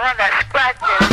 Boy, that scratching is